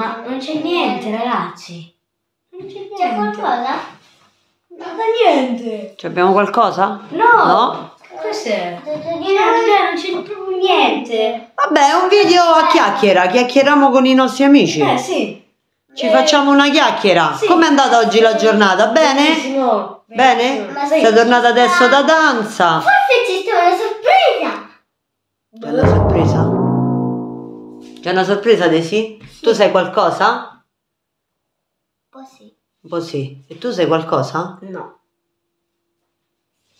ma non c'è niente, ragazzi. Non c'è niente. C'è qualcosa? Non c'è niente. Ci abbiamo qualcosa? No. No? Cos'è? Non c'è proprio niente. Vabbè, è un video a chiacchiera, chiacchieriamo con i nostri amici. Eh sì. Ci facciamo una chiacchiera. Sì. Com'è andata oggi la giornata? Bene? Benissimo. Bene? Benissimo. Sì. Sei tornata adesso da danza? Forse ci sta una sorpresa. Una sorpresa? C'è una sorpresa, Desi? Tu sai qualcosa? Un po' sì. Un po' sì. E tu sai qualcosa? No.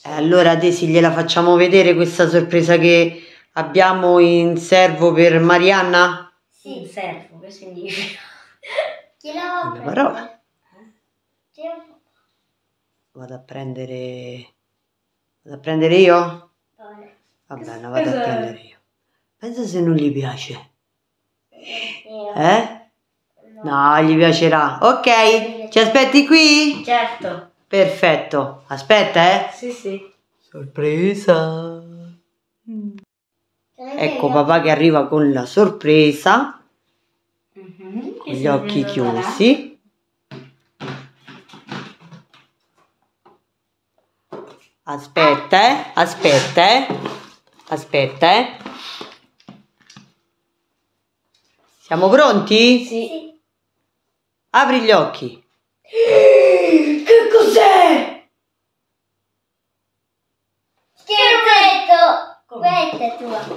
Eh, allora, Desi, gliela facciamo vedere questa sorpresa che abbiamo in servo per Marianna? Sì, servo, che significa? Chi la Una parola. la- Vado a prendere... Vado a prendere io? Vabbè. Va bene, vado a prendere io. Pensa se non gli piace. Io. Eh? No. Gli piacerà. Ok, ci aspetti qui? Certo. Perfetto. Aspetta, eh. Sì, sì. Sorpresa. Ecco papà che arriva con la sorpresa, Mhm. con gli occhi chiusi. Aspetta, eh. Aspetta, eh. Aspetta, eh. Siamo pronti? Sì. Apri gli occhi. Che cos'è? Schermetto! Questa è tua.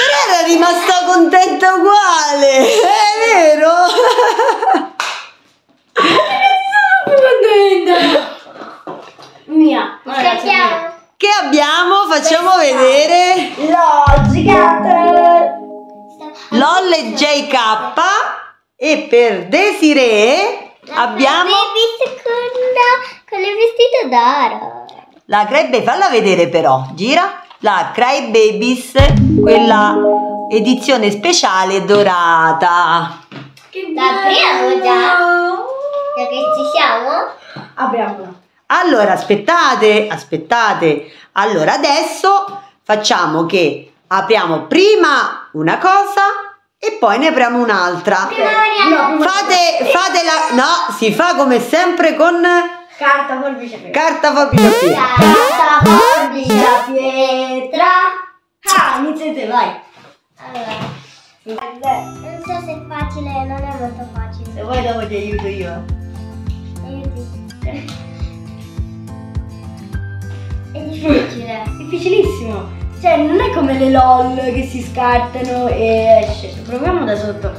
Però era rimasta contenta uguale, è vero? Mia. Che abbiamo? Facciamo Pensate. vedere. Logica 3. Lolle JK e per Desiree abbiamo... Con, con il vestito d'oro. La Cry falla vedere però, gira. La Crybabies, quella edizione speciale dorata. L'apriamo già? Già che ci siamo? Apriamola. Allora, aspettate, aspettate. Allora, adesso facciamo che apriamo prima una cosa e poi ne apriamo un'altra. Prima Marianna. Fate, fate la... No, si fa come sempre con Carta, forbice, pietra. carta, forbice, pietra. Carta, forbice, pietra. Ah, iniziate, vai. Allora, non so se è facile, non è molto facile. Se vuoi dopo ti aiuto io. Aiuti. È difficile. Difficilissimo. Cioè, non è come le LOL che si scartano e esce. Proviamo da sotto.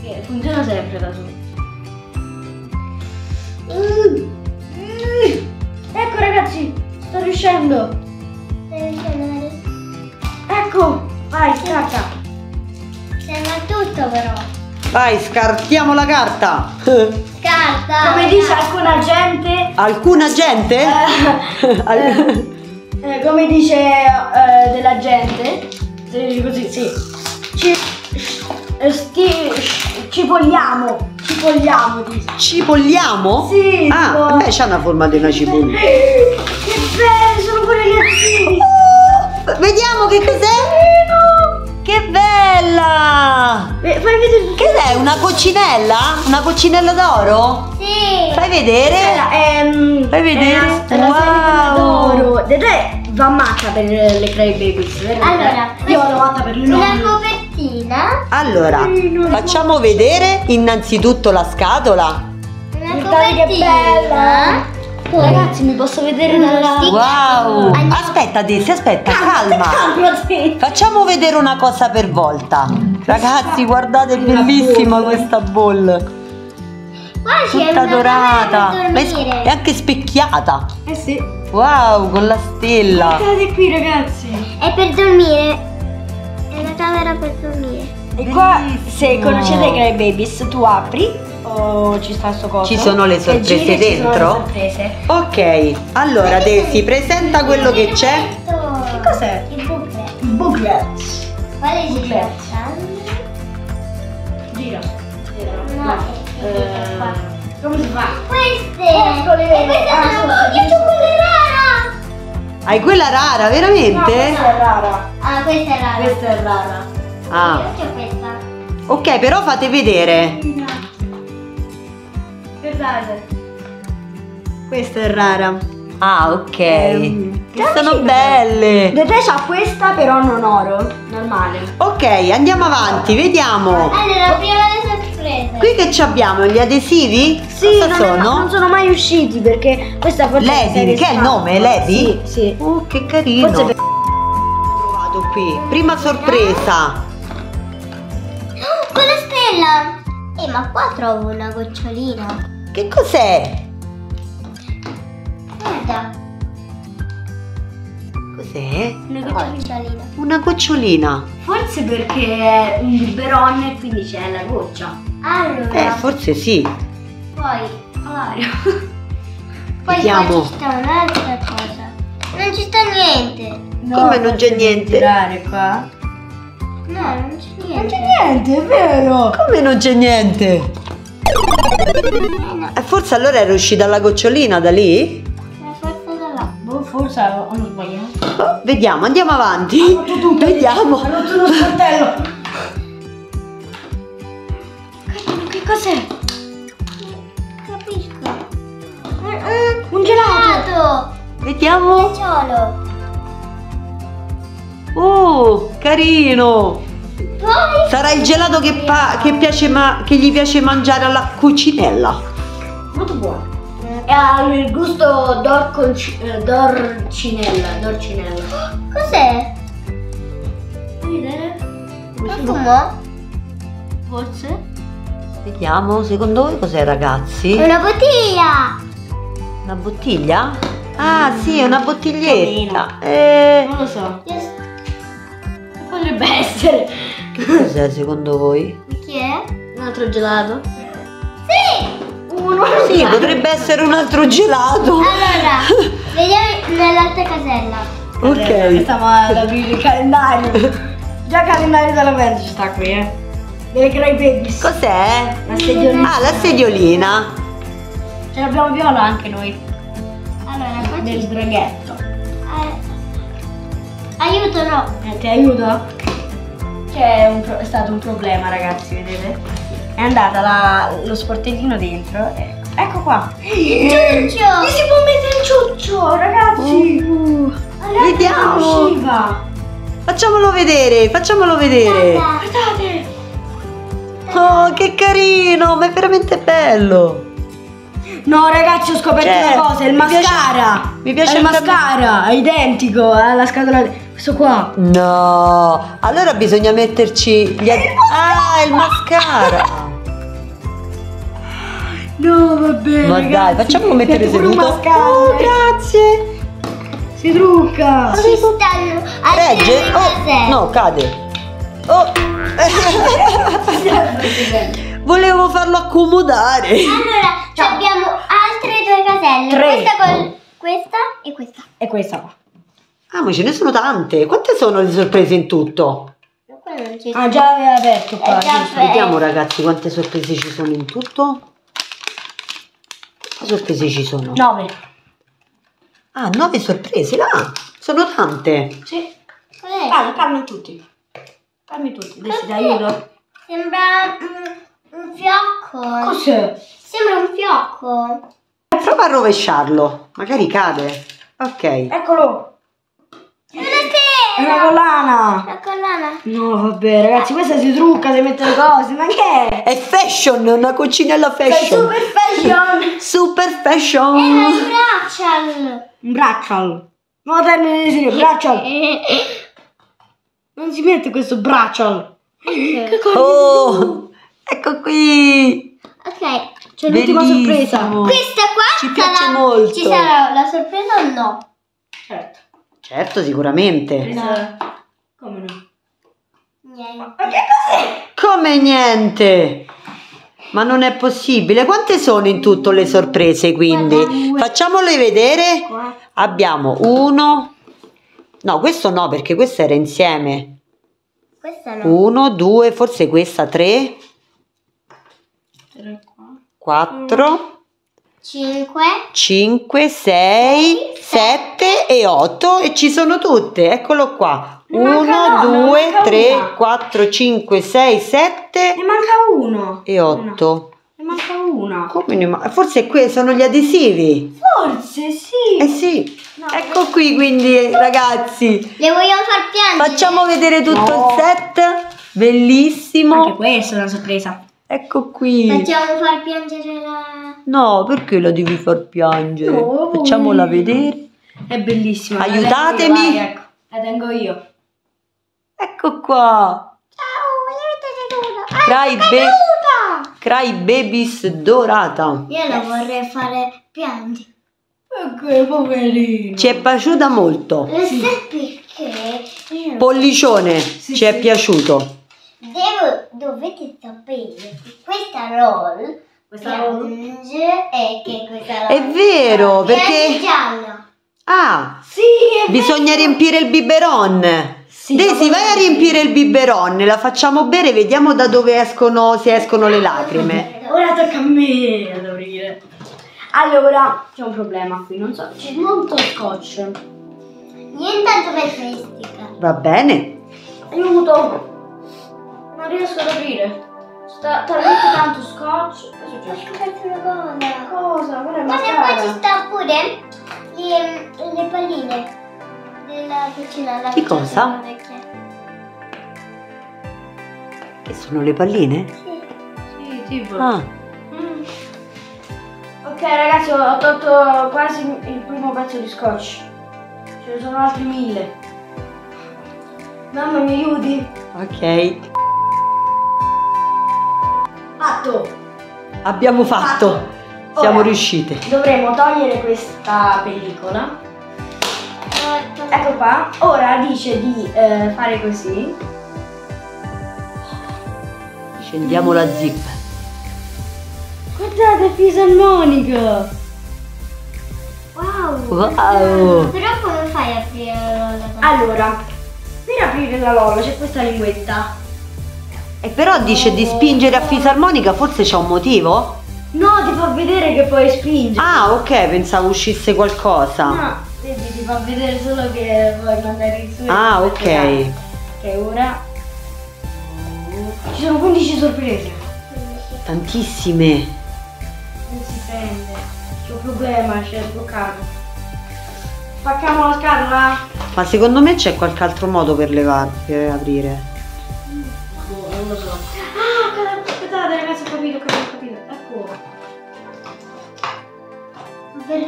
Che funziona sempre da sotto. Ecco ragazzi, sto riuscendo. Ecco, vai, scarta. Sembra tutto però. Vai, scartiamo la carta. Carta. Come dice alcuna gente, Alcuna gente? eh, Al- eh, come dice eh, della gente, se dice così, sì. Ci, eh, sti, cipogliamo, cipogliamo, dice. Cipogliamo? Sì, Ah, tipo- beh, c'ha una forma di una cipolla. Che bello, sono pure gli azzini. Vediamo che cos'è. Che bella! Eh, Fai vedere. Che è? Una coccinella? Una coccinella d'oro? Sì. Fai vedere? Allora, ehm, Fai vedere? È una, Wow. d'oro. Va matta per le Cray Babies, vero? Allora, io vado matta per le Una copertina. Allora, facciamo vedere innanzitutto la scatola. Una Guardate che copertina. Poi Ragazzi, mi posso vedere dalla... Sì. Wow! Andiamo. Aspetta, Desi, aspetta, calma. Calmati. Facciamo vedere una cosa per volta. Ragazzi, guardate, è bellissima questa ball. Qua c'è Tutta dorata. è, anche specchiata. Eh sì. Wow, con la stella. Guardate qui ragazzi. È per dormire. È una camera per dormire. E qua, se Bellissimo. conoscete i Cray Babies, tu apri ci sta sto coso. Ci sono le sorprese giri ci sono dentro? le sorprese. Ok, allora Desi, presenta quello che c'è. Che cos'è? Il booklet. Il booklet. Quale Booklet. gira? Gira. No, Eh, come si fa? Queste! Eccole. E queste Ah, sono sono- tutte cioccolate rara! Hai quella rara, No, veramente? questa è rara. Ah, questa è rara. Questa è rara. Ah, Io c'ho questa. ok, però fate vedere. No. Guardate. Questa è rara. Ah, ok. Ehm, che sono belle. Dete c'ha questa però non oro, normale. Ok, andiamo avanti, vediamo. Allora, prima le sorprese. Qui che ci abbiamo? Gli adesivi? Cosa non, è- sono? non sono mai usciti perché questa forse Levi, è che è il nome? Levi? Sì, sì. Oh, che carino. Forse per- trovato qui. Prima sorpresa. Con la stella. Eh, ma qua trovo una gocciolina. Che cos'è? Guarda, Cos'è? una gocciolina. Una gocciolina. Forse perché è un biberon e quindi c'è la goccia. Allora, Eh, forse sì. poi, Alario. poi Vediamo. qua ci sta un'altra cosa. Non ci sta niente. Come non c'è niente? Tirare qua. No, non c'è niente. Non c'è niente, è vero. Come non c'è niente? Eh, Eh, forse allora era uscita la gocciolina da lì? Boh, forse ho sbagliato. Oh, vediamo, andiamo avanti. Rotto tutto. Vediamo. Ho rotto uno sportello. Che cos'è? Capisco. Un gelato. Gelato. Vediamo. Ghiacciolo. Oh, carino. Poi Sarà il gelato che, pa- che piace ma- che gli piace mangiare alla cucinella. Molto buono. E ha il gusto eh, d'orcinella. D'orcinella. cos'è? Profumo? Forse? Vediamo, secondo voi cos'è ragazzi? È una bottiglia. Una bottiglia? Ah sì, è una bottiglietta. Eh, Non lo so. Yes. Potrebbe essere. Che cos'è secondo voi? Chi è? Un altro gelato? Sì. Uno. Sì, potrebbe essere un altro gelato. Allora, vediamo nell'altra casella. Ok. Stiamo ad aprire il calendario. Già il calendario dell'avvento ci sta qui, eh. Delle Cry Babies. Cos'è? La sediolina. Ah, la sediolina. Ce l'abbiamo viola anche noi. Allora, qua Del draghetto. eh, Aiuto, no. Eh, ti aiuto? Un pro- è stato un problema, ragazzi, vedete? È andata la- lo sportellino dentro. e- Ecco qua. Ciuccio. Mi si può mettere il ciuccio, ragazzi. Uh, Allora, vediamo. usciva. facciamolo vedere, facciamolo vedere. Guarda. Guardate. Oh, che carino, ma è veramente bello. No, ragazzi, ho scoperto Cioè, una cosa, è il mi piace- mascara. mi piace è il mascara, è identico alla scatola. Questo qua. No, allora bisogna metterci gli ad- Ah, il mascara. No, vabbè. Ma dai, facciamolo mettere seduto. mascara. Oh, grazie. Si trucca. Ci stanno Regge? Oh, no, cade. Oh. Volevo farlo accomodare. Allora, abbiamo altre due caselle. Tre. Questa con questa e questa. E questa qua. Ah, ma ce ne sono tante. Quante sono le sorprese in tutto? Ah, già l'aveva aperto qua. Eh. Eh. Vediamo ragazzi quante sorprese ci sono in tutto. Quante sorprese ci sono? Nove. Ah, nove sorprese là. Sono tante. Sì. Cos'è? Calmi, calmi tutti. Calmi tutti. Adesso ti aiuto. Sembra un, un fiocco. Cos'è? Sembra un fiocco. Prova a rovesciarlo. Magari cade. Ok. Eccolo. È una È una collana. La collana. No, vabbè, ragazzi, questa si trucca, si mette le cose. Ma che è? È fashion, una cucinella Sei fashion. super fashion. Super È fashion. un braccial. Un braccial. Nuovo termine di serie, braccial. Non si mette questo braccial. Che Oh, ecco qui. Ok. C'è l'ultima Bellissimo. sorpresa. Questa qua Ci piace sarà- molto. Ci sarà la sorpresa o no? Certo. Certo, sicuramente. Questa- Come no? Niente. Ma che cos'è? Come niente. Ma non è possibile. Quante sono in tutto le sorprese quindi? Facciamole vedere. Abbiamo uno. No, questo no, perché questo era insieme. Questa no. Uno, due, forse questa tre, Tre qua. quattro, 5, 5, 6, 7 e 8 e ci sono tutte, eccolo qua. Ne manca 1, no, ne 2, manca 3, una. 4, 5, 6, 7 Ne manca uno. e 8. Ne manca una. Come ne ma- Forse qui sono gli adesivi. Forse sì. Eh sì. No, Ecco qui quindi ragazzi. le vogliamo far piangere? Facciamo vedere tutto No. il set. Bellissimo. Anche questa è una sorpresa. Ecco qui. Facciamo far piangere la... No, perché la devi far piangere? No, Facciamola vedere. È bellissima. la Aiutatemi. tengo io, vai, ecco, la tengo io. Ecco qua. Ciao, voglio vedere Cry, ba- Cry Babies dorata. Io la vorrei fare piangere. Ecco, poverino. Ci è piaciuta molto. Lo sai perché? Io Pollicione, ci è sì. piaciuto. Devo, dovete sapere che questa roll Questa roll? piange e che questa È vero, perché giallo. ah, Sì, è bisogna riempire il biberon. Sì, Daisy, dopo- vai a riempire il biberon, la facciamo bere, vediamo da dove escono, se escono le lacrime. Ora tocca a me ad aprire. Allora, c'è un problema qui, non so, c'è molto scotch. Niente autovetristica. Va bene? Aiuto! Non riesco ad aprire. Sta talmente tanto scotch. Che è Ho scoperto una cosa. Cosa? Quella è Ma se poi ci mascara. sta pure le, le palline della cucina. la Di cosa? Che sono le palline? Sì. Sì, tipo. Ah, Mm. Ok ragazzi, ho tolto quasi il primo pezzo di scotch. Ce ne sono altri mille. Mamma mi aiuti? ok. Fatto! Abbiamo fatto. Siamo Ora. riuscite. Dovremo togliere questa pellicola. Ecco. Qua. Ora dice di eh, fare così. Scendiamo la zip. Guardate, fisarmonica! Wow. Wow. Però come fai a aprire la rolla? Allora, per aprire la lolo c'è questa linguetta. E però dice di spingere a fisarmonica, forse c'è un motivo? No, ti fa vedere che puoi spingere. Ah, ok, pensavo uscisse qualcosa. No, vedi, ti fa vedere solo che puoi mandare il suo. Ah, ok. Ok, ora. Ci sono 15 sorprese. Tantissime. Non si prende. C'è un problema, c'è bloccato. Spacchiamo la scatola. Ma secondo me c'è qualche altro modo per levar, per aprire. Lo so. Ah, aspettate ragazzi, ho capito, ho capito, ho capito. Ecco. Per-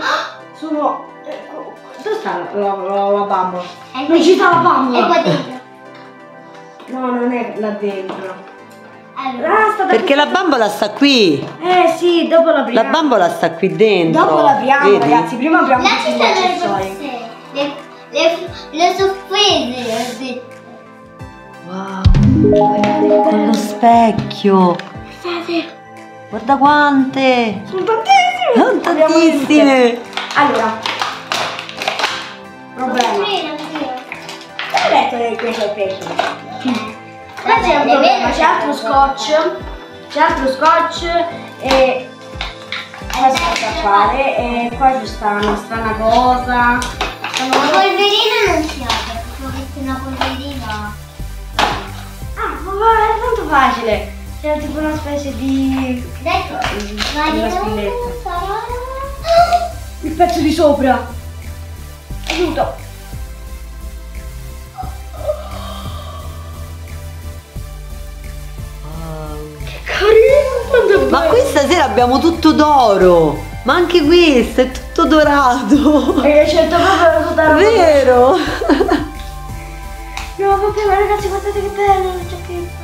Sono. ecco, Dove sta la, la, la, la bambola? È Non ci sta la È bambola! qua dentro. No, non è là dentro. Allora. Ah, Perché la bambola sta qui. Eh sì, dopo la La bambola sta qui dentro. Dopo l'apriamo, vedi? ragazzi. Prima apriamo Là tutti ci gli stanno le accessori. borse. Le, le, le sorprese, ho detto. Wow. Con lo specchio. Guardate, Guarda quante. sono tantissime. Sono tantissime. Allora, problema. Ho detto che questo è pesce. Qua c'è un problema, le c'è altro scotch, c'è altro scotch e da fare e qua ci sta una strana cosa. Polverina non si apre, Ma è tanto facile. C'è tipo una specie di... Ecco, ma Una io spilletta. il pezzo di sopra. Aiuto. Che carino, Ma bello. qui stasera abbiamo tutto d'oro. Ma anche questo è tutto dorato. Perché scelto proprio tutta la Vero? No, vabbè, ma ragazzi, guardate che bella la giacchetta.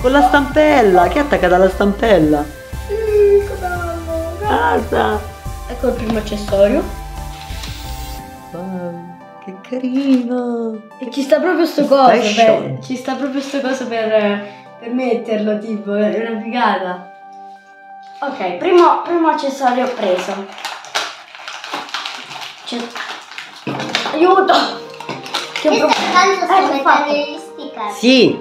Con la stampella. Che è attaccata alla stampella? Sì, che bello. Guarda. Ecco il primo accessorio. Wow, che carino. E ci sta proprio sto coso per, ci sta proprio sto coso per, per metterlo, tipo, è una figata. Ok, primo, primo accessorio preso. C'è... Aiuto! Che un Questa pro- tanto sta Ecco, fatto. mettendo gli sticker. Sì.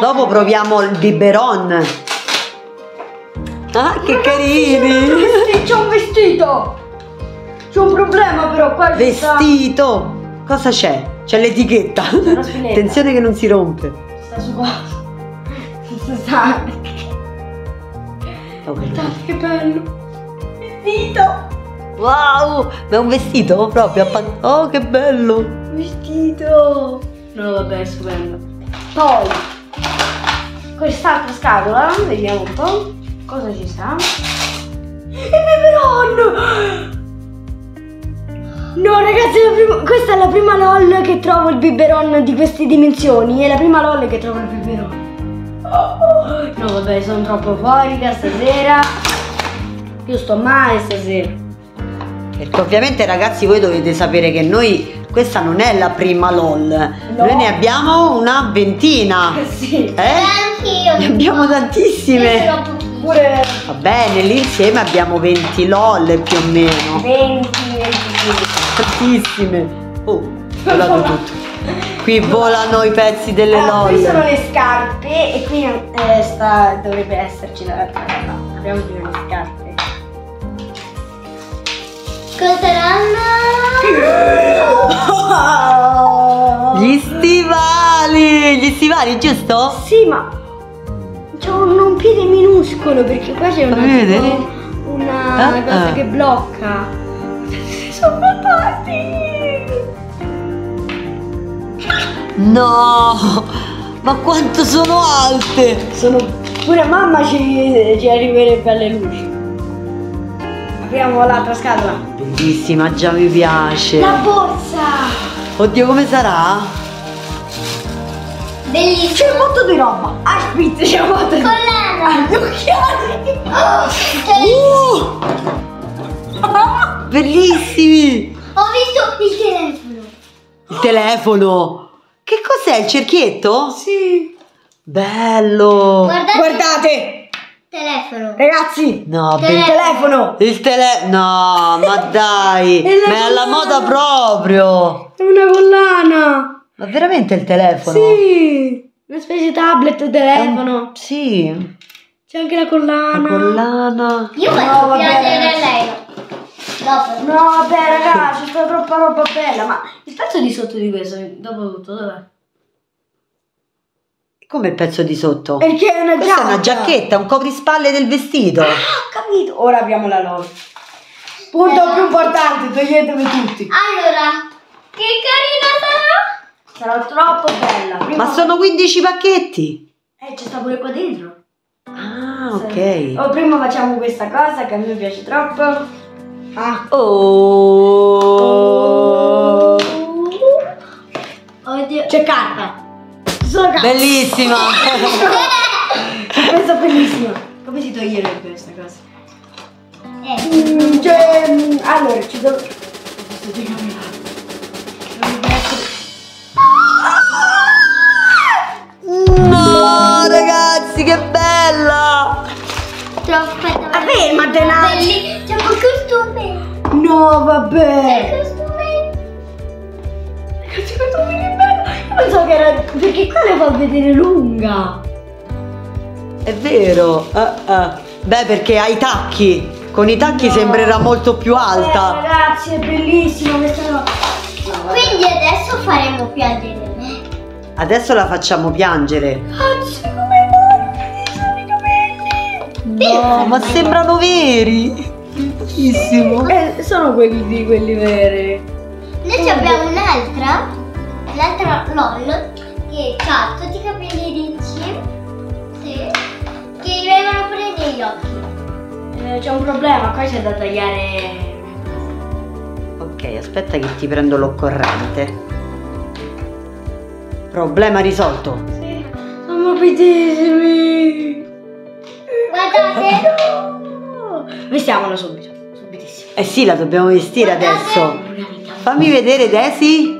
Dopo proviamo il biberon. Ah, che Ragazzi, carini! C'è un vestito! C'è un problema però qua ci sta- Vestito! Cosa c'è? C'è l'etichetta. Attenzione che non si rompe. Sta su qua. Sta. Oh, Guardate che bello! Vestito! Wow! Ma è un vestito proprio? pan- Oh, che bello! Vestito! No, vabbè, è stupendo. Poi, quest'altra scatola, vediamo un po'. Cosa ci sta? Il biberon! No ragazzi, prima- questa è la prima LOL che trovo il biberon di queste dimensioni. È la prima LOL che trovo il biberon. No vabbè, sono troppo euforica stasera. Io sto male stasera. Perché ovviamente ragazzi voi dovete sapere che noi questa non è la prima LOL. Noi ne abbiamo una ventina. Sì. Eh? Anch'io. Ne abbiamo tantissime. Pure Va bene, lì insieme abbiamo 20 LOL più o meno. 20, 25. Tantissime. Oh, volato tutto. Qui volano i pezzi delle Allora, qui sono LOL. le scarpe e qui eh, sta, dovrebbe esserci la no, Apriamo prima le scarpe. Cosa Gli stivali, giusto? Sì, ma c'è un, un piede minuscolo perché qua c'è una, tipo una Ah, cosa ah. che blocca. Sono patati! No! Ma quanto sono alte! Sono pure mamma ci, ci arriverebbe alle luci. Apriamo l'altra scatola. Bellissima, già mi piace. La borsa! Oddio, come sarà? C'è Bellissimo. un botto di roba. Aspetta, c'è un botto di roba. Collana. Gli occhiali! Oh, Uh! Bellissimi! ho visto il telefono. Il telefono! Che cos'è? Il cerchietto? Sì. Bello! Guardate. Guardate! Telefono. Ragazzi! No, Il be- telefono! il tele... No, ma dai! È la ma è alla moda proprio! È una collana! Ma veramente il telefono? Sì! Una specie di tablet o telefono. Sì, C'è anche la collana. la collana. Io No, faccio vabbè, piangere lei. no. Dopo. No, vabbè, ragazzi, c'è troppa roba bella. Ma il pezzo di sotto di questo, dopo tutto, dov'è? Come il pezzo di sotto? Perché è una Questa giacca. è una giacchetta, un coprispalle del vestito. Ah, ho capito. Ora abbiamo la loro. Punto più importante, toglietevi tutti. Allora, che carina sarà? Sarà troppo bella. Prima- Ma sono 15 pacchetti. Eh, c'è sta pure qua dentro. Ah, Sì. ok. Oh, prima facciamo questa cosa che a me piace troppo. Ah. Oh. Oddio. C'è carta. Sono carta. Bellissima. Questa è bellissima. Come si toglierebbe questa cosa? Eh, Mm, cioè, mm, allora, ci devo... ragazzi, che bella. troppo aspetta. Vabbè, ma Belli- C'è un costume. No, C'è vabbè. il costume. Ragazzi, questo è bello. Io pensavo che era... Perché qua le fa vedere lunga. È vero. Ah, ah. Beh, perché ha i tacchi. Con i tacchi No. sembrerà molto più Eh, alta. ragazzi, è bellissimo questa no. Quindi adesso faremo piangere me. Adesso la facciamo piangere. Ragazzi, No, ma sembrano veri. Bellissimo. Eh, sono quelli di quelli veri. Noi ci abbiamo un'altra, un'altra LOL che ha tutti i capelli ricci, sì, che gli vengono pure negli occhi. Eh, c'è un problema, qua c'è da tagliare. Ok, aspetta che ti prendo l'occorrente. Problema risolto. Sì, sono morbidissimi. Guardate, No. Vestiamola subito, subitissimo. Eh sì, la dobbiamo vestire adesso. Fammi vedere, Desi.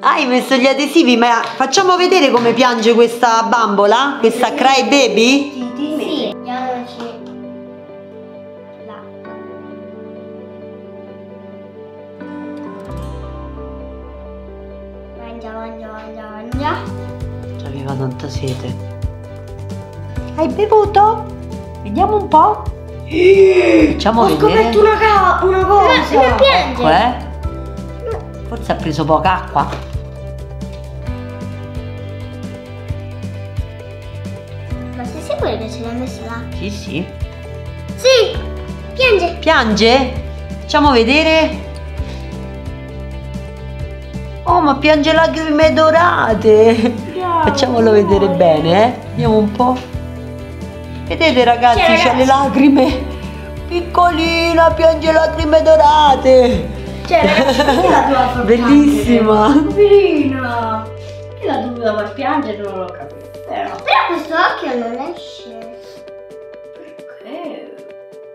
Hai messo gli adesivi, ma facciamo vedere come piange questa bambola? Questa cry baby? sì. Mangia, mangia, mangia, mangia. Aveva tanta sete. Hai bevuto? Vediamo un po'. Facciamo Ho vedere. scoperto una, ca- una cosa. Ma, ma piange. Ecco, eh. Forse ha preso poca acqua. Ma sei sicuro che ce l'hai messa là? Sì, sì. Sì, piange. Piange? Facciamo vedere. Oh, ma piange lacrime dorate. Facciamolo vedere bene, eh. Vediamo un po'. Vedete ragazzi, Cioè, c'ha le lacrime. Piccolina, piange lacrime dorate. Cioè, ragazzi, chi l'ha dovuta far Bellissima. Poverina. Chi l'ha dovuta far piangere non l'ho capito. Però. Però questo occhio non esce. Eh.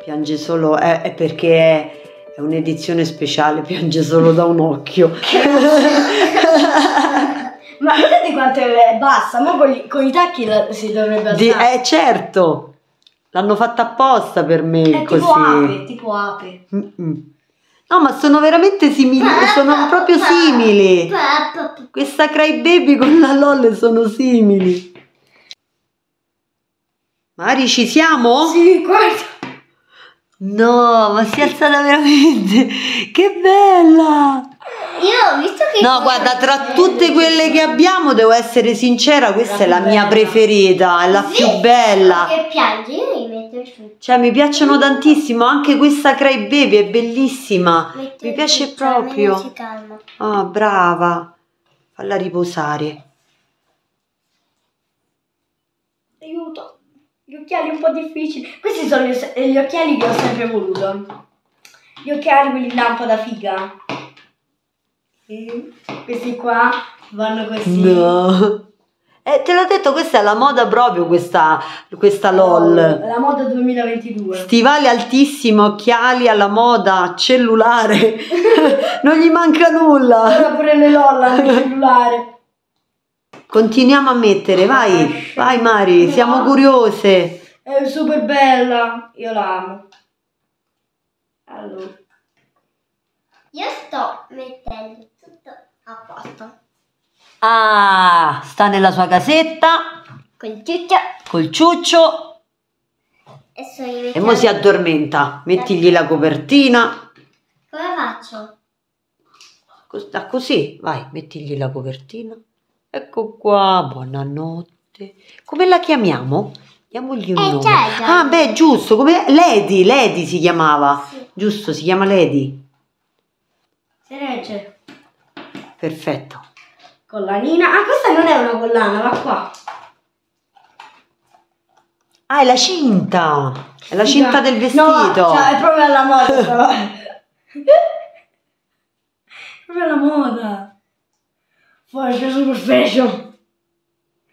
Piange solo, eh, è perché è, è un'edizione speciale, piange solo da un occhio. Ma vedete quanto è bassa? Ma con, con i tacchi la- si dovrebbe alzare. eh certo, l'hanno fatta apposta per me è così. tipo ape, tipo ape. Mm-mm. No, ma sono veramente simili, sono proprio simili. Questa Crybaby con la LOL sono simili. Mari, ci siamo? Sì, guarda. No, ma si è alzata veramente. Che bella! Io ho visto che... No, guarda, tra tutte quelle che abbiamo, devo essere sincera, questa è la mia preferita, è la più bella. Che piange, io mi metto su. Cioè, mi piacciono tantissimo, anche questa Crybaby è bellissima. Metto Mi piace almeno proprio. Ah, brava. Falla riposare. Aiuto. Gli occhiali un po' difficili. Questi sono gli, gli occhiali che ho sempre voluto. Gli occhiali quelli lampada figa. Sì. Questi qua vanno così. No. Eh, te l'ho detto, questa è la moda proprio, questa, questa LOL. La moda 2022. Stivali altissimi, occhiali alla moda, cellulare. non gli manca nulla. Ora pure le LOL hanno il cellulare. Continuiamo a mettere, vai. Vai Mari, siamo curiose. È super bella. Io la amo. Allora. Io sto mettendo tutto a posto. Ah, sta nella sua casetta Col ciuccio. col ciuccio E e mo si addormenta. Mettigli la copertina. Come faccio? Ah, così, vai, mettigli la copertina. Ecco qua, buonanotte. Come la chiamiamo? Diamogli un Eh, nome. già. Ah, beh, giusto, come Lady, Lady si chiamava. Sì. Giusto, si chiama Lady. Si regge. Perfetto. Collanina. Ah, questa non è una collana, va qua. Ah, è la cinta. È la cinta del vestito. No, cioè, è proprio alla moda. proprio alla moda. Forse super fashion.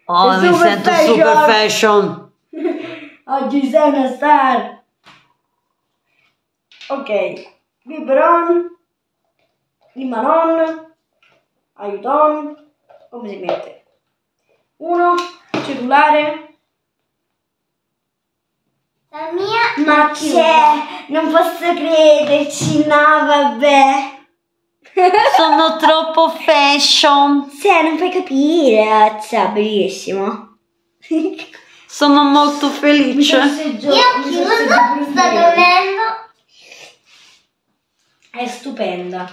oh, mi super sento fashion. super fashion. Oggi sei una star. Ok. Biberon. Limanon. Aiuton. Come si mette? Uno. Cellulare. La mia... Ma c'è, non posso crederci, no vabbè. Sono troppo fashion. Se non puoi capire, cioè, bellissimo. Sono molto felice. Io chiuso, sto dormendo. È stupenda.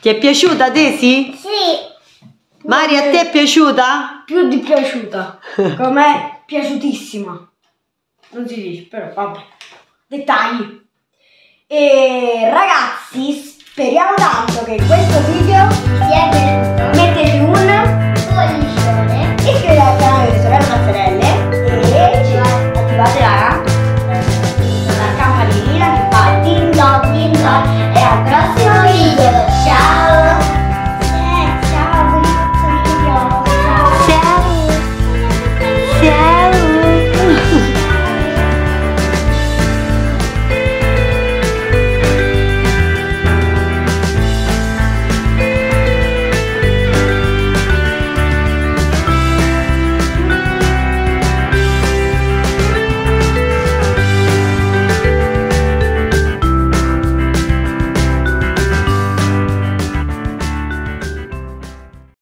Ti è piaciuta, Desi? Sì. Mari, a te è piaciuta? Più di piaciuta. Com'è piaciutissima. Non si dice, però vabbè. Dettagli. E ragazzi, speriamo tanto che questo video Si è